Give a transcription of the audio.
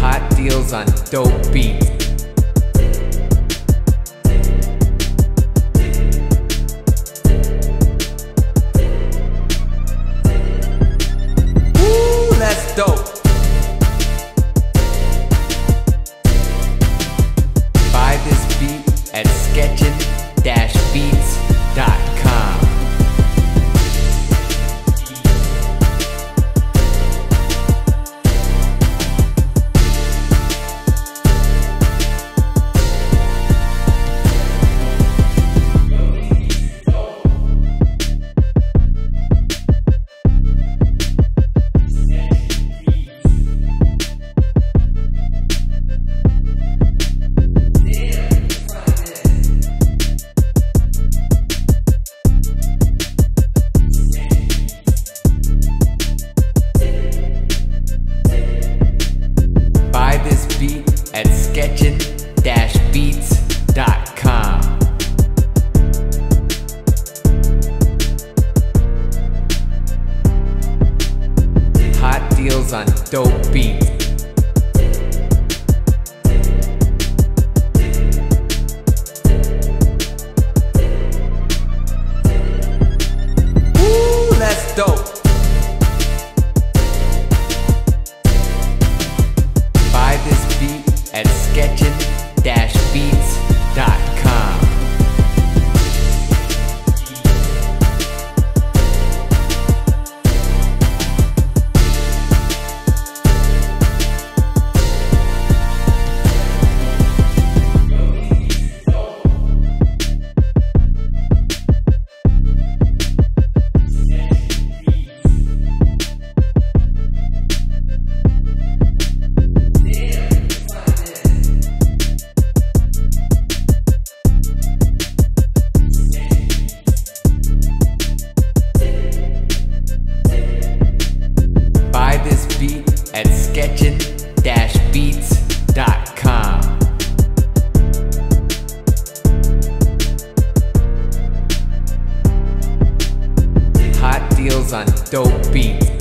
Hot deals on dope beats. sketchin-beats.com. Hot deals on dope beats. Ooh, that's dope. and sketching. skills on dope beats.